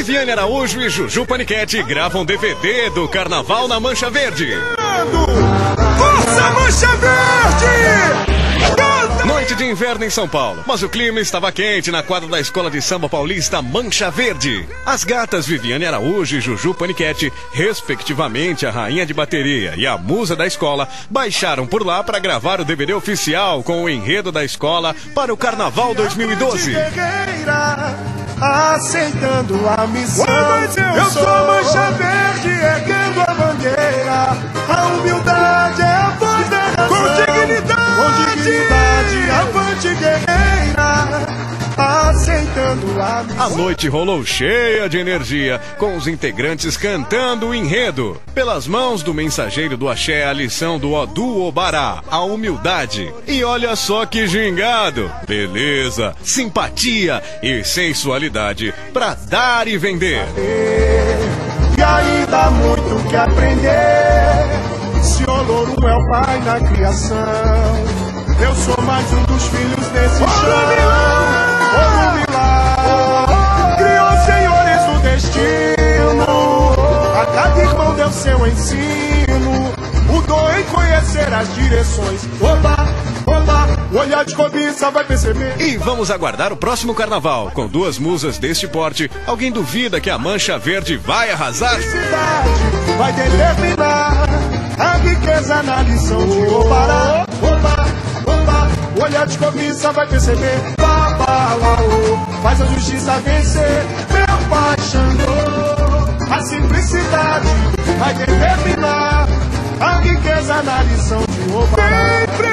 Viviane Araújo e Juju Paniquete gravam DVD do Carnaval na Mancha Verde. Força Mancha Verde! Noite de inverno em São Paulo, mas o clima estava quente na quadra da Escola de Samba Paulista Mancha Verde. As gatas Viviane Araújo e Juju Paniquete, respectivamente a rainha de bateria e a musa da escola, baixaram por lá para gravar o DVD oficial com o enredo da escola para o Carnaval 2012. Aceitando a missão, eu sou Mancha Verde, a noite rolou cheia de energia, com os integrantes cantando o enredo. Pelas mãos do mensageiro do axé, a lição do Odu Obará, a humildade. E olha só que gingado! Beleza, simpatia e sensualidade pra dar e vender. E ainda muito que aprender. Se Olorum é o pai da criação, eu sou mais um dos filhos desse chão. Seu ensino. Dom em conhecer as direções. Oba, oba, o olhar de cobiça vai perceber. E vamos aguardar o próximo carnaval. Com duas musas deste porte, alguém duvida que a Mancha Verde vai arrasar? cidade vai determinar a riqueza na lição de Obará. Oba, oba, o olhar de cobiça vai perceber. Babalaô, faz a justiça vencer. vai determinar a riqueza na lição de roubar.